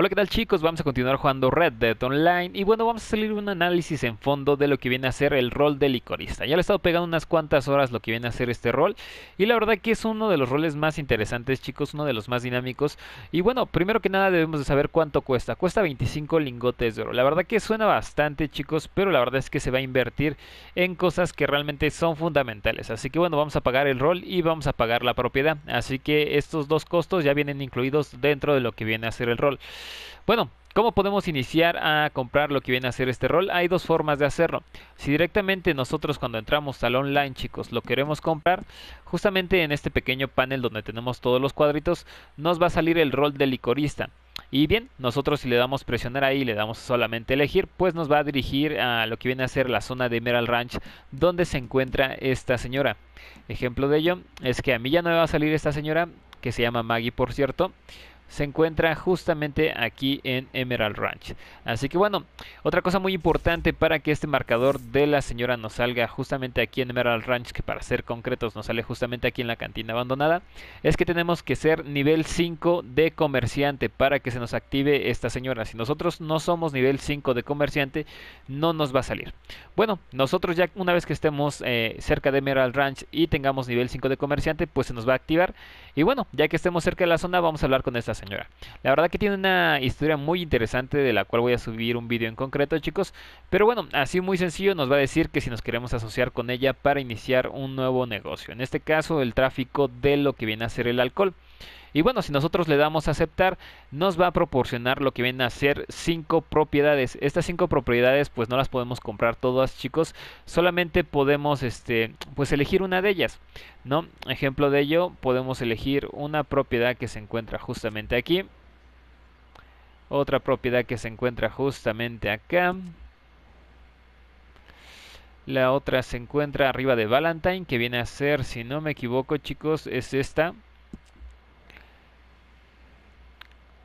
Hola, ¿qué tal chicos? Vamos a continuar jugando Red Dead Online y bueno, vamos a salir un análisis en fondo de lo que viene a ser el rol de licorista. Ya le he estado pegando unas cuantas horas lo que viene a ser este rol y la verdad que es uno de los roles más interesantes chicos, uno de los más dinámicos y bueno, primero que nada debemos de saber cuánto cuesta. Cuesta 25 lingotes de oro. La verdad que suena bastante chicos, pero la verdad es que se va a invertir en cosas que realmente son fundamentales. Así que bueno, vamos a pagar el rol y vamos a pagar la propiedad. Así que estos dos costos ya vienen incluidos dentro de lo que viene a ser el rol. Bueno, ¿Cómo podemos iniciar a comprar lo que viene a ser este rol? Hay dos formas de hacerlo. Si directamente nosotros cuando entramos al online, chicos, lo queremos comprar, justamente en este pequeño panel donde tenemos todos los cuadritos, nos va a salir el rol de licorista. Y bien, nosotros si le damos presionar ahí, le damos solamente elegir, pues nos va a dirigir a lo que viene a ser la zona de Emerald Ranch, donde se encuentra esta señora. Ejemplo de ello es que a mí ya no me va a salir esta señora, que se llama Maggie por cierto, se encuentra justamente aquí en Emerald Ranch. Así que bueno, otra cosa muy importante para que este marcador de la señora nos salga justamente aquí en Emerald Ranch, que para ser concretos nos sale justamente aquí en la cantina abandonada, es que tenemos que ser nivel 5 de comerciante para que se nos active esta señora. Si nosotros no somos nivel 5 de comerciante, no nos va a salir. Bueno, nosotros ya una vez que estemos eh, cerca de Emerald Ranch y tengamos nivel 5 de comerciante, pues se nos va a activar. Y bueno, ya que estemos cerca de la zona, vamos a hablar con esta señora. La verdad que tiene una historia muy interesante de la cual voy a subir un vídeo en concreto, chicos. Pero bueno, así muy sencillo nos va a decir que si nos queremos asociar con ella para iniciar un nuevo negocio. En este caso, el tráfico de lo que viene a ser el alcohol. Y bueno, si nosotros le damos a aceptar, nos va a proporcionar lo que viene a ser cinco propiedades. Estas cinco propiedades pues no las podemos comprar todas, chicos. Solamente podemos este pues elegir una de ellas, ¿no? Ejemplo de ello, podemos elegir una propiedad que se encuentra justamente aquí. Otra propiedad que se encuentra justamente acá. La otra se encuentra arriba de Valentine, que viene a ser, si no me equivoco, chicos, es esta.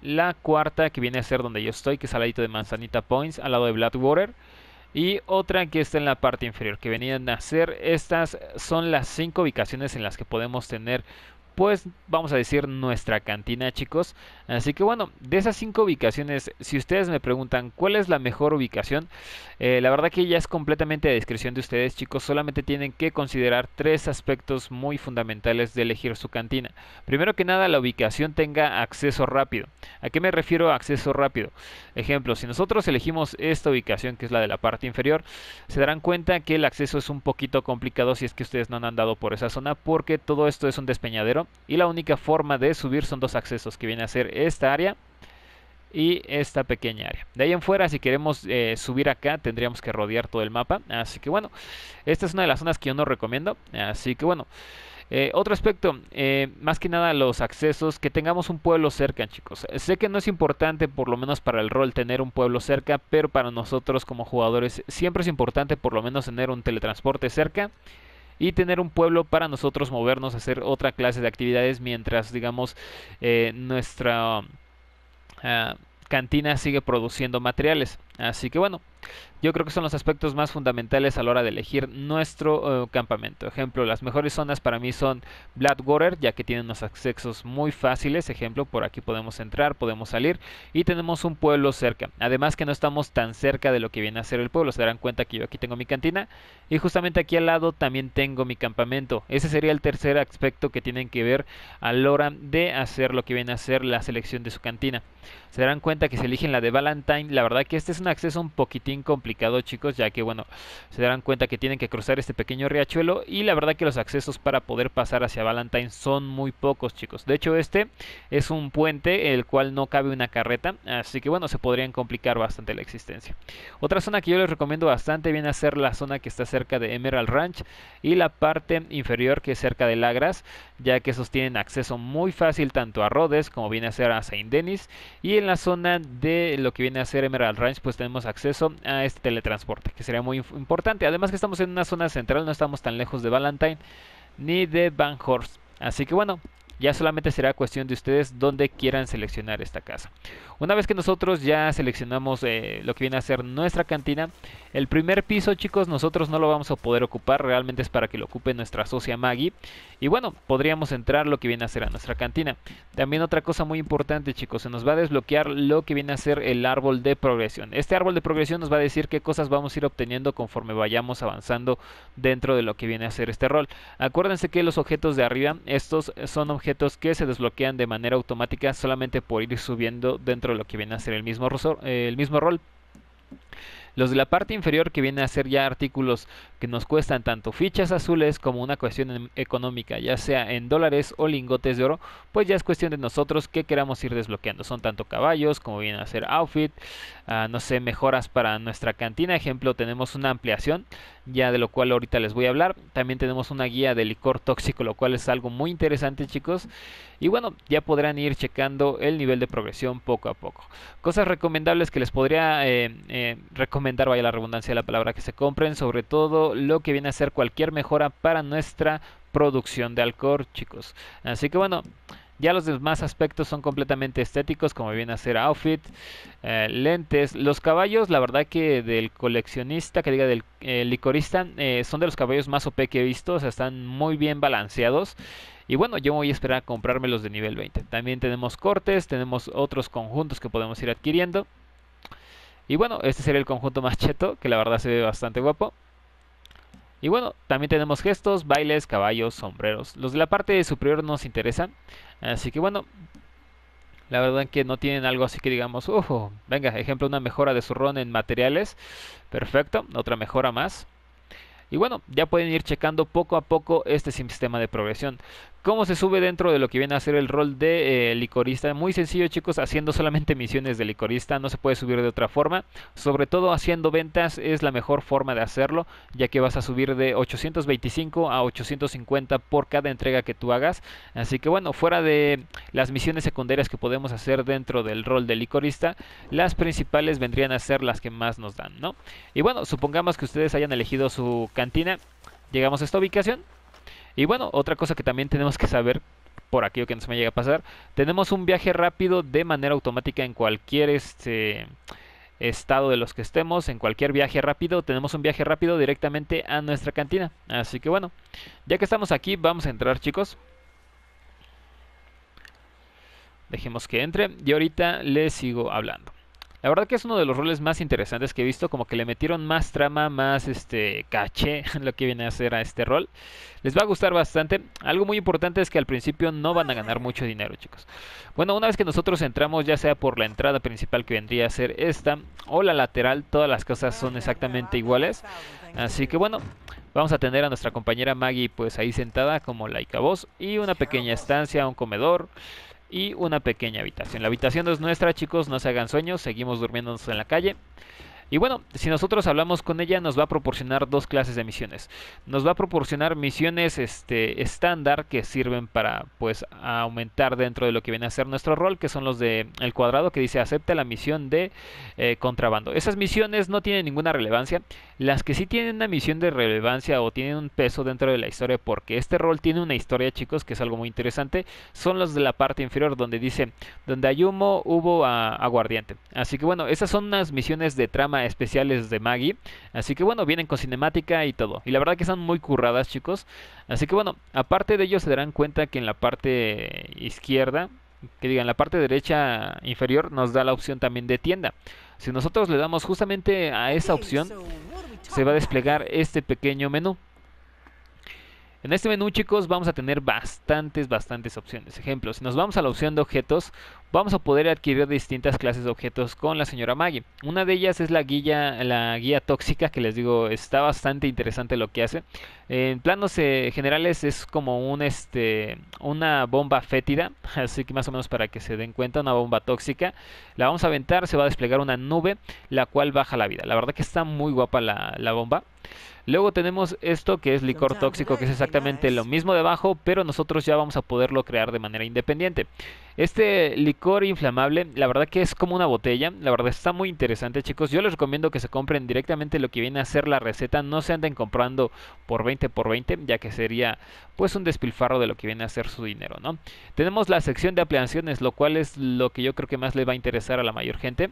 La cuarta que viene a ser donde yo estoy, que es al ladito de Manzanita Points, al lado de Blackwater. Y otra que está en la parte inferior, que venían a ser estas son las cinco ubicaciones en las que podemos tener pues vamos a decir nuestra cantina chicos. Así que bueno de esas cinco ubicaciones si ustedes me preguntan cuál es la mejor ubicación eh, la verdad que ya es completamente a discreción de ustedes chicos. Solamente tienen que considerar tres aspectos muy fundamentales de elegir su cantina. Primero que nada la ubicación tenga acceso rápido. A qué me refiero a acceso rápido ejemplo si nosotros elegimos esta ubicación que es la de la parte inferior se darán cuenta que el acceso es un poquito complicado si es que ustedes no han andado por esa zona porque todo esto es un despeñadero y la única forma de subir son dos accesos que viene a ser esta área y esta pequeña área. De ahí en fuera, si queremos eh, subir acá, tendríamos que rodear todo el mapa. Así que bueno, esta es una de las zonas que yo no recomiendo. Así que bueno, eh, otro aspecto, eh, más que nada los accesos, que tengamos un pueblo cerca, chicos. Sé que no es importante, por lo menos para el rol, tener un pueblo cerca, pero para nosotros como jugadores siempre es importante por lo menos tener un teletransporte cerca y tener un pueblo para nosotros movernos hacer otra clase de actividades mientras digamos eh, nuestra ah, cantina sigue produciendo materiales. Así que bueno yo creo que son los aspectos más fundamentales a la hora de elegir nuestro eh, campamento. Ejemplo, las mejores zonas para mí son Blackwater, ya que tienen unos accesos muy fáciles. Ejemplo, por aquí podemos entrar, podemos salir y tenemos un pueblo cerca. Además que no estamos tan cerca de lo que viene a ser el pueblo. Se darán cuenta que yo aquí tengo mi cantina y justamente aquí al lado también tengo mi campamento. Ese sería el tercer aspecto que tienen que ver a la hora de hacer lo que viene a ser la selección de su cantina. Se darán cuenta que si eligen la de Valentine, la verdad que este es un acceso un poquitín complicado chicos, ya que bueno, se darán cuenta que tienen que cruzar este pequeño riachuelo y la verdad que los accesos para poder pasar hacia Valentine son muy pocos, chicos. De hecho, este es un puente el cual no cabe una carreta, así que bueno, se podrían complicar bastante la existencia. Otra zona que yo les recomiendo bastante viene a ser la zona que está cerca de Emerald Ranch y la parte inferior que es cerca de Lagras, ya que esos tienen acceso muy fácil tanto a Rhodes como viene a ser a Saint Denis y en la zona de lo que viene a ser Emerald Ranch pues tenemos acceso a este teletransporte, que sería muy importante. Además que estamos en una zona central, no estamos tan lejos de Valentine ni de Van Horst. Así que bueno, Ya solamente será cuestión de ustedes dónde quieran seleccionar esta casa. Una vez que nosotros ya seleccionamos eh, lo que viene a ser nuestra cantina, el primer piso chicos nosotros no lo vamos a poder ocupar, realmente es para que lo ocupe nuestra socia Maggie. Y bueno, podríamos entrar lo que viene a ser a nuestra cantina. También otra cosa muy importante chicos, se nos va a desbloquear lo que viene a ser el árbol de progresión. Este árbol de progresión nos va a decir qué cosas vamos a ir obteniendo conforme vayamos avanzando dentro de lo que viene a ser este rol. Acuérdense que los objetos de arriba, estos son objetos que se desbloquean de manera automática solamente por ir subiendo dentro de lo que viene a ser el mismo, mismo rol. Los de la parte inferior que viene a ser ya artículos que nos cuestan tanto fichas azules como una cuestión em, económica, ya sea en dólares o lingotes de oro, pues ya es cuestión de nosotros que queramos ir desbloqueando. Son tanto caballos como viene a ser outfit, ah, no sé, mejoras para nuestra cantina. Ejemplo, tenemos una ampliación, ya de lo cual ahorita les voy a hablar. También tenemos una guía de licor tóxico, lo cual es algo muy interesante, chicos. Y bueno, ya podrán ir checando el nivel de progresión poco a poco. Cosas recomendables que les podría eh, eh, recomendar, vaya la redundancia de la palabra, que se compren, sobre todo lo que viene a ser cualquier mejora para nuestra producción de alcohol, chicos. Así que bueno, ya los demás aspectos son completamente estéticos, como viene a ser outfit, eh, lentes. Los caballos, la verdad que del coleccionista, que diga del licorista, son de los caballos más OP que he visto. O sea, están muy bien balanceados. Y bueno, yo voy a esperar a comprarme los de nivel 20. También tenemos cortes, tenemos otros conjuntos que podemos ir adquiriendo. Y bueno, este sería el conjunto más cheto, que la verdad se ve bastante guapo. Y bueno, también tenemos gestos, bailes, caballos, sombreros. Los de la parte superior nos interesan. Así que bueno, la verdad que no tienen algo así que digamos, ojo, venga, ejemplo, una mejora de su ron en materiales. Perfecto, otra mejora más. Y bueno, ya pueden ir checando poco a poco este sistema de progresión. ¿Cómo se sube dentro de lo que viene a ser el rol de eh, licorista? Muy sencillo chicos, haciendo solamente misiones de licorista, no se puede subir de otra forma. Sobre todo haciendo ventas es la mejor forma de hacerlo, ya que vas a subir de 825 a 850 por cada entrega que tú hagas. Así que bueno, fuera de las misiones secundarias que podemos hacer dentro del rol de licorista, las principales vendrían a ser las que más nos dan, ¿no? Y bueno, supongamos que ustedes hayan elegido su cantina, llegamos a esta ubicación y bueno, otra cosa que también tenemos que saber, por aquello que no se me llega a pasar, tenemos un viaje rápido de manera automática en cualquier este estado de los que estemos, en cualquier viaje rápido, tenemos un viaje rápido directamente a nuestra cantina. Así que bueno, ya que estamos aquí, vamos a entrar chicos. Dejemos que entre y ahorita les sigo hablando. La verdad que es uno de los roles más interesantes que he visto, como que le metieron más trama, más este caché lo que viene a hacer a este rol. Les va a gustar bastante. Algo muy importante es que al principio no van a ganar mucho dinero, chicos. Bueno, una vez que nosotros entramos, ya sea por la entrada principal que vendría a ser esta o la lateral, todas las cosas son exactamente iguales. Así que bueno, Vamos a tener a nuestra compañera Maggie pues ahí sentada como laica voz y una pequeña estancia, un comedor, y una pequeña habitación. La habitación es nuestra, chicos, no se hagan sueños, seguimos durmiéndonos en la calle. Y bueno, si nosotros hablamos con ella, nos va a proporcionar dos clases de misiones. Nos va a proporcionar misiones este, estándar que sirven para pues aumentar dentro de lo que viene a ser nuestro rol, que son los de el cuadrado que dice acepta la misión de eh, contrabando. Esas misiones no tienen ninguna relevancia. Las que sí tienen una misión de relevancia o tienen un peso dentro de la historia, porque este rol tiene una historia, chicos, que es algo muy interesante, son los de la parte inferior donde dice donde hay humo hubo aguardiente. Así que bueno, esas son unas misiones de trama especiales de Maggie. Así que bueno, vienen con cinemática y todo. Y la verdad que están muy curradas, chicos. Así que bueno, aparte de ello se darán cuenta que en la parte izquierda, que diga en la parte derecha inferior, nos da la opción también de tienda. Si nosotros le damos justamente a esa opción, se va a desplegar este pequeño menú. En este menú chicos vamos a tener bastantes, bastantes opciones. Ejemplo, si nos vamos a la opción de objetos, vamos a poder adquirir distintas clases de objetos con la señora Maggie. Una de ellas es la guía, la guía tóxica que les digo está bastante interesante lo que hace. En planos eh, generales es como un, este, una bomba fétida, así que más o menos para que se den cuenta, una bomba tóxica. La vamos a aventar, se va a desplegar una nube, la cual baja la vida. La verdad que está muy guapa la, la bomba. Luego tenemos esto que es licor tóxico, que es exactamente lo mismo debajo, pero nosotros ya vamos a poderlo crear de manera independiente. Este licor inflamable, la verdad que es como una botella, la verdad está muy interesante chicos, yo les recomiendo que se compren directamente lo que viene a ser la receta, no se anden comprando por 20 por 20, ya que sería pues un despilfarro de lo que viene a ser su dinero, ¿no? Tenemos la sección de ampliaciones, lo cual es lo que yo creo que más le va a interesar a la mayor gente.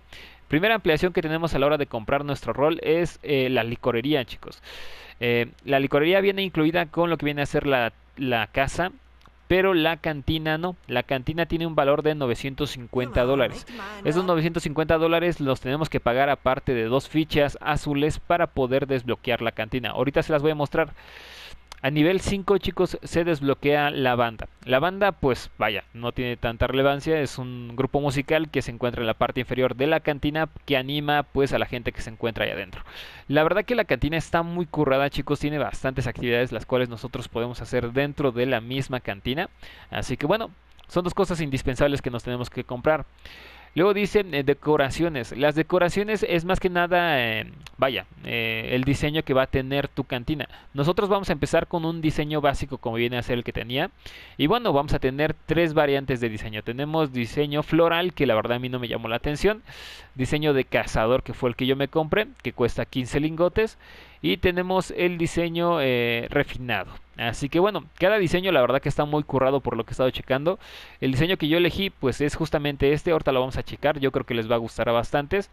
Primera ampliación que tenemos a la hora de comprar nuestro rol es eh, la licorería chicos. Eh, la licorería viene incluida con lo que viene a ser la, la casa pero la cantina no. La cantina tiene un valor de 950 dólares. Esos 950 dólares los tenemos que pagar aparte de dos fichas azules para poder desbloquear la cantina. Ahorita se las voy a mostrar. A nivel 5 chicos se desbloquea la banda. La banda pues vaya, no tiene tanta relevancia, es un grupo musical que se encuentra en la parte inferior de la cantina que anima pues a la gente que se encuentra ahí adentro. La verdad que la cantina está muy currada chicos, tiene bastantes actividades las cuales nosotros podemos hacer dentro de la misma cantina. Así que bueno, son dos cosas indispensables que nos tenemos que comprar. Luego dice eh, decoraciones. Las decoraciones es más que nada, eh, vaya, eh, el diseño que va a tener tu cantina. Nosotros vamos a empezar con un diseño básico como viene a ser el que tenía. Y bueno, vamos a tener tres variantes de diseño. Tenemos diseño floral, que la verdad a mí no me llamó la atención. Diseño de cazador, que fue el que yo me compré, que cuesta 15 lingotes. Y tenemos el diseño refinado. Así que bueno, cada diseño la verdad que está muy currado por lo que he estado checando. El diseño que yo elegí pues es justamente este, ahorita lo vamos a checar, yo creo que les va a gustar a bastantes.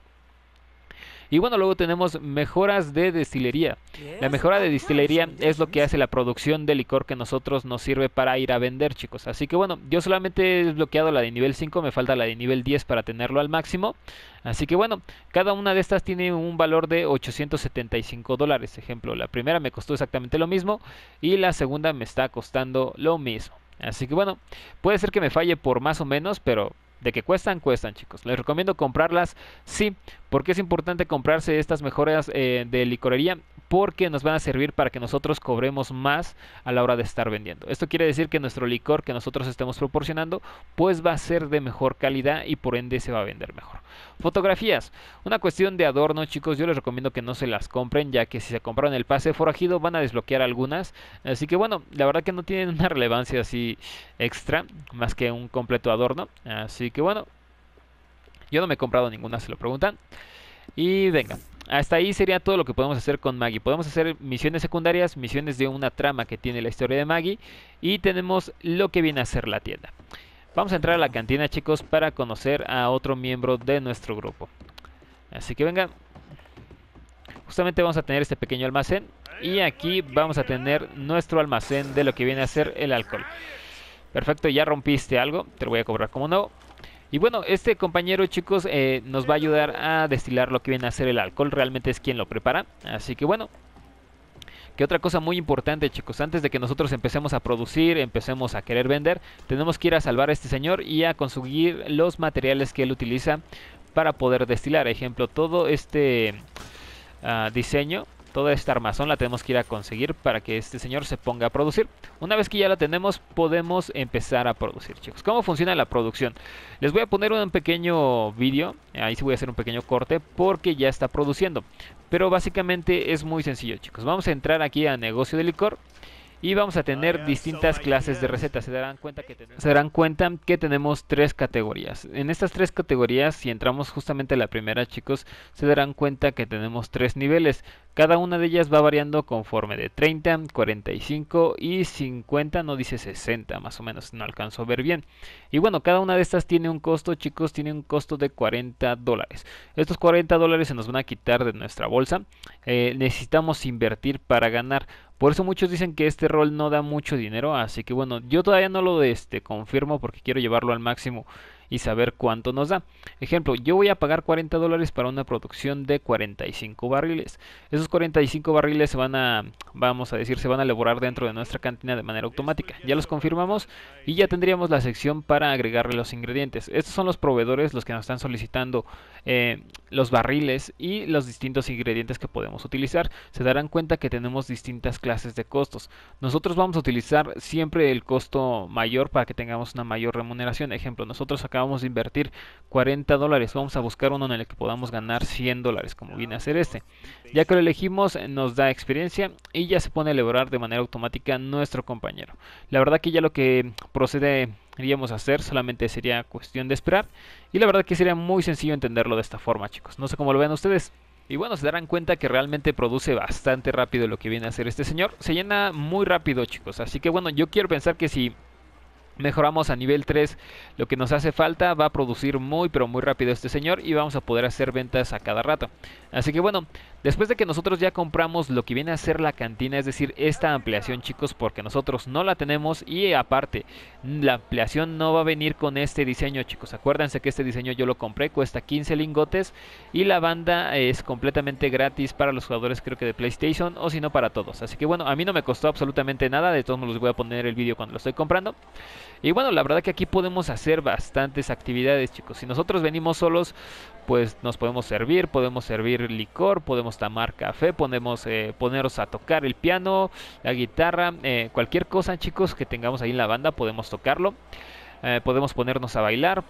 Y bueno, luego tenemos mejoras de destilería. La mejora de destilería es lo que hace la producción de licor que nosotros nos sirve para ir a vender, chicos. Así que bueno, yo solamente he desbloqueado la de nivel 5, me falta la de nivel 10 para tenerlo al máximo. Así que bueno, cada una de estas tiene un valor de 875 dólares. Ejemplo, la primera me costó exactamente lo mismo y la segunda me está costando lo mismo. Así que bueno, puede ser que me falle por más o menos, pero de que cuestan, cuestan chicos. Les recomiendo comprarlas, sí, porque es importante comprarse estas mejoras eh, de licorería porque nos van a servir para que nosotros cobremos más a la hora de estar vendiendo. Esto quiere decir que nuestro licor que nosotros estemos proporcionando pues va a ser de mejor calidad y por ende se va a vender mejor. Fotografías, una cuestión de adorno chicos, yo les recomiendo que no se las compren ya que si se compraron el pase forajido van a desbloquear algunas, así que bueno, la verdad que no tienen una relevancia así extra más que un completo adorno, así que bueno, yo no me he comprado ninguna, se lo preguntan. Y venga, hasta ahí sería todo lo que podemos hacer con Maggie. Podemos hacer misiones secundarias, misiones de una trama que tiene la historia de Maggie y tenemos lo que viene a ser la tienda. Vamos a entrar a la cantina chicos para conocer a otro miembro de nuestro grupo. Así que venga. Justamente vamos a tener este pequeño almacén y aquí vamos a tener nuestro almacén de lo que viene a ser el alcohol. Perfecto, ya rompiste algo, te lo voy a cobrar como nuevo. Y bueno, este compañero chicos eh, nos va a ayudar a destilar lo que viene a ser el alcohol, realmente es quien lo prepara. Así que bueno, que otra cosa muy importante chicos, antes de que nosotros empecemos a producir, empecemos a querer vender, tenemos que ir a salvar a este señor y a conseguir los materiales que él utiliza para poder destilar. Ejemplo, todo este uh, diseño toda esta armazón la tenemos que ir a conseguir para que este señor se ponga a producir. Una vez que ya la tenemos, podemos empezar a producir, chicos. ¿Cómo funciona la producción? Les voy a poner un pequeño vídeo, ahí sí voy a hacer un pequeño corte porque ya está produciendo. Pero básicamente es muy sencillo, chicos. Vamos a entrar aquí a negocio de licor y vamos a tener distintas clases de recetas. Se darán cuenta que tenemos, se darán cuenta que tenemos tres categorías. En estas tres categorías, si entramos justamente a la primera, chicos, se darán cuenta que tenemos tres niveles. Cada una de ellas va variando conforme de 30, 45 y 50, no dice 60 más o menos, no alcanzo a ver bien. Y bueno, cada una de estas tiene un costo, chicos, tiene un costo de 40 dólares. Estos 40 dólares se nos van a quitar de nuestra bolsa. Eh, necesitamos invertir para ganar. Por eso muchos dicen que este rol no da mucho dinero, así que bueno, yo todavía no lo este, confirmo porque quiero llevarlo al máximo y saber cuánto nos da. Ejemplo, yo voy a pagar 40 dólares para una producción de 45 barriles. Esos 45 barriles se van a, vamos a decir, se van a elaborar dentro de nuestra cantina de manera automática. Ya los confirmamos y ya tendríamos la sección para agregarle los ingredientes. Estos son los proveedores los que nos están solicitando eh, los barriles y los distintos ingredientes que podemos utilizar. Se darán cuenta que tenemos distintas clases de costos. Nosotros vamos a utilizar siempre el costo mayor para que tengamos una mayor remuneración. Ejemplo, nosotros acá acabamos de invertir 40 dólares. Vamos a buscar uno en el que podamos ganar 100 dólares, como viene a ser este. Ya que lo elegimos, nos da experiencia y ya se pone a elaborar de manera automática nuestro compañero. La verdad que ya lo que procederíamos a hacer solamente sería cuestión de esperar. Y la verdad que sería muy sencillo entenderlo de esta forma, chicos. No sé cómo lo ven ustedes. Y bueno, se darán cuenta que realmente produce bastante rápido lo que viene a hacer este señor. Se llena muy rápido, chicos. Así que bueno, yo quiero pensar que si mejoramos a nivel 3 lo que nos hace falta va a producir muy pero muy rápido este señor y vamos a poder hacer ventas a cada rato. Así que bueno después de que nosotros ya compramos lo que viene a ser la cantina es decir esta ampliación chicos porque nosotros no la tenemos y aparte la ampliación no va a venir con este diseño chicos. Acuérdense que este diseño yo lo compré cuesta 15 lingotes y la banda es completamente gratis para los jugadores creo que de PlayStation o si no para todos. Así que bueno a mí no me costó absolutamente nada de todos modos les voy a poner el vídeo cuando lo estoy comprando. Y bueno, la verdad que aquí podemos hacer bastantes actividades, chicos. Si nosotros venimos solos, pues nos podemos servir, podemos servir licor, podemos tomar café, podemos eh, ponernos a tocar el piano, la guitarra, eh, cualquier cosa, chicos, que tengamos ahí en la banda, podemos tocarlo. Eh, podemos ponernos a bailar,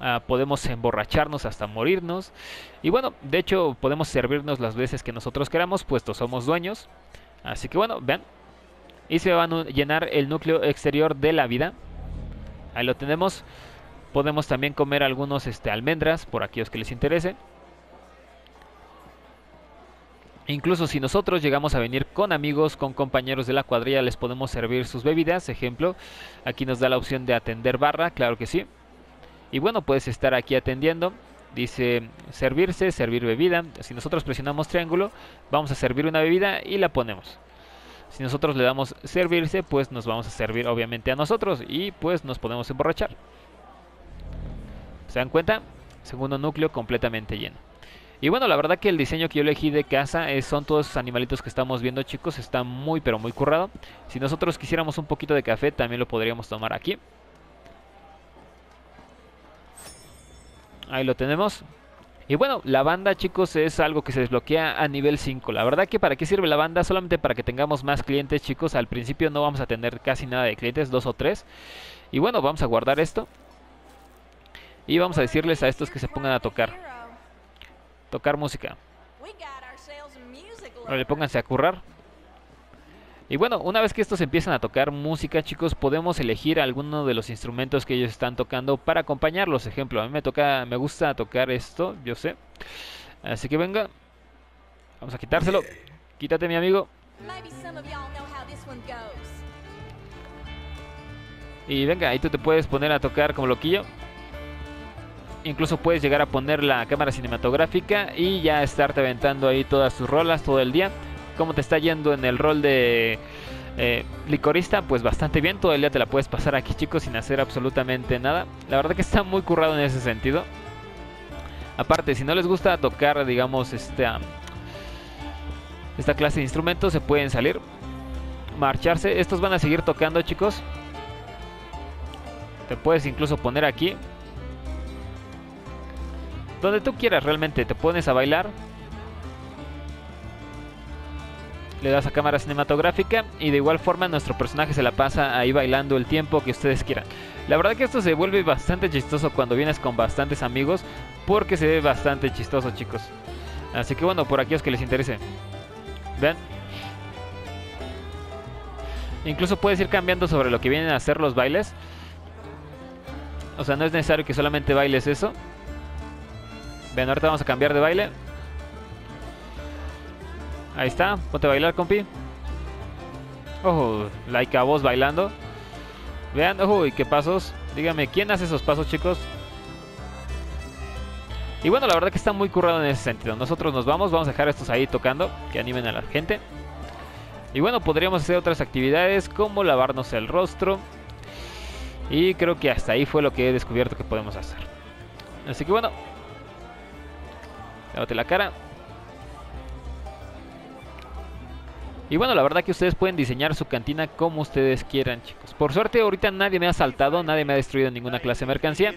ah, podemos emborracharnos hasta morirnos. Y bueno, de hecho podemos servirnos las veces que nosotros queramos, puesto somos dueños. Así que bueno, vean. Y se va a llenar el núcleo exterior de la vida. Ahí lo tenemos. Podemos también comer algunos este, almendras por aquellos que les interese. Incluso si nosotros llegamos a venir con amigos, con compañeros de la cuadrilla, les podemos servir sus bebidas. Ejemplo, aquí nos da la opción de atender barra, claro que sí. Y bueno, puedes estar aquí atendiendo. Dice servirse, servir bebida. Si nosotros presionamos triángulo, vamos a servir una bebida y la ponemos. Si nosotros le damos servirse, pues nos vamos a servir obviamente a nosotros y pues nos podemos emborrachar. ¿Se dan cuenta? Segundo núcleo completamente lleno. Y bueno, la verdad que el diseño que yo elegí de casa es, son todos esos animalitos que estamos viendo chicos. Está muy pero muy currado. Si nosotros quisiéramos un poquito de café también lo podríamos tomar aquí. Ahí lo tenemos. Y bueno, la banda chicos es algo que se desbloquea a nivel 5. La verdad que para qué sirve la banda? Solamente para que tengamos más clientes chicos. Al principio no vamos a tener casi nada de clientes, dos o tres. Y bueno, vamos a guardar esto. Y vamos a decirles a estos que se pongan a tocar. Tocar música. Vale, pónganse a currar. Y bueno, una vez que estos empiezan a tocar música, chicos, podemos elegir alguno de los instrumentos que ellos están tocando para acompañarlos. Ejemplo, a mí me toca, me gusta tocar esto, yo sé. Así que venga, vamos a quitárselo. Quítate, mi amigo. Y venga, ahí tú te puedes poner a tocar como loquillo. Incluso puedes llegar a poner la cámara cinematográfica y ya estarte aventando ahí todas tus rolas todo el día cómo te está yendo en el rol de eh, licorista, pues bastante bien. Todo el día te la puedes pasar aquí, chicos, sin hacer absolutamente nada. La verdad que está muy currado en ese sentido. Aparte, si no les gusta tocar, digamos, esta, esta clase de instrumentos, se pueden salir, marcharse. Estos van a seguir tocando, chicos. Te puedes incluso poner aquí. Donde tú quieras realmente, te pones a bailar le das a cámara cinematográfica y de igual forma nuestro personaje se la pasa ahí bailando el tiempo que ustedes quieran. La verdad que esto se vuelve bastante chistoso cuando vienes con bastantes amigos porque se ve bastante chistoso chicos. Así que bueno, por aquellos que les interese. Vean. Incluso puedes ir cambiando sobre lo que vienen a hacer los bailes. O sea, no es necesario que solamente bailes eso. Vean, ahorita vamos a cambiar de baile. Ahí está, ponte a bailar, compi. Ojo, like a vos bailando. Vean, ojo, y qué pasos. Dígame, ¿quién hace esos pasos, chicos? Y bueno, la verdad que está muy currado en ese sentido. Nosotros nos vamos, vamos a dejar estos ahí tocando, que animen a la gente. Y bueno, podríamos hacer otras actividades como lavarnos el rostro. Y creo que hasta ahí fue lo que he descubierto que podemos hacer. Así que bueno, lávate la cara. Y bueno, la verdad que ustedes pueden diseñar su cantina como ustedes quieran, chicos. Por suerte, ahorita nadie me ha saltado, nadie me ha destruido ninguna clase de mercancía.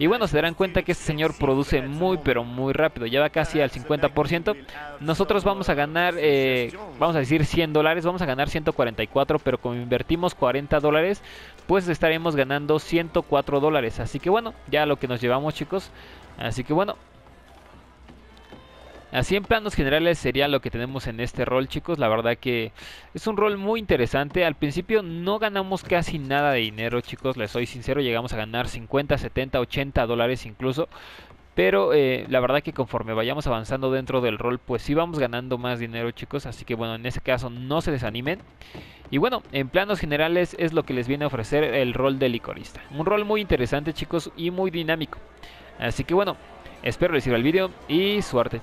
Y bueno, se darán cuenta que este señor produce muy, pero muy rápido. Ya va casi al 50%. Nosotros vamos a ganar, eh, vamos a decir 100 dólares, vamos a ganar 144, pero como invertimos 40 dólares, pues estaremos ganando 104 dólares. Así que bueno, ya lo que nos llevamos, chicos. Así que bueno, Así en planos generales sería lo que tenemos en este rol chicos, la verdad que es un rol muy interesante, al principio no ganamos casi nada de dinero chicos, les soy sincero, llegamos a ganar 50, 70, 80 dólares incluso, pero eh, la verdad que conforme vayamos avanzando dentro del rol pues sí vamos ganando más dinero chicos, así que bueno en ese caso no se desanimen. Y bueno, en planos generales es lo que les viene a ofrecer el rol de licorista. Un rol muy interesante chicos y muy dinámico. Así que bueno, espero les sirva el vídeo y suerte.